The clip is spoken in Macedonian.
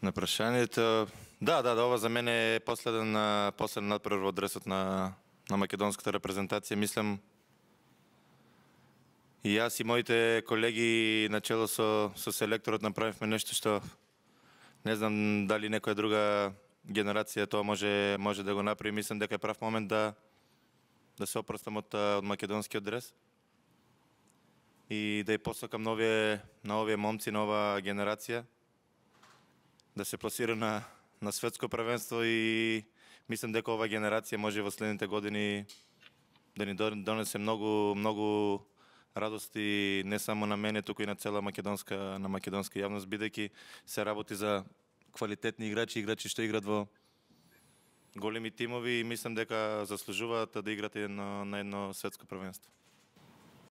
На прашањето, да, да, да, ова за мене е последен последен надпревар во дресот на на македонската репрезентација. Мислам и јас и моите колеги на чело со со селекторот направивме нешто што не знам дали некоја друга генерација тоа може може да го направи. Мислам дека е прав момент да да се опростам од, од македонскиот дрес и да ја посакам на овие на овие момци, на оваа генерација да се пласира на на светско првенство и мислам дека оваа генерација може во следните години да ни донесе многу многу радости не само на мене, туку и на цела македонска на македонска јавност бидејќи се работи за квалитетни играчи, играчи што играат во големи тимови и мислам дека заслужуваат да играте на, на едно светско првенство.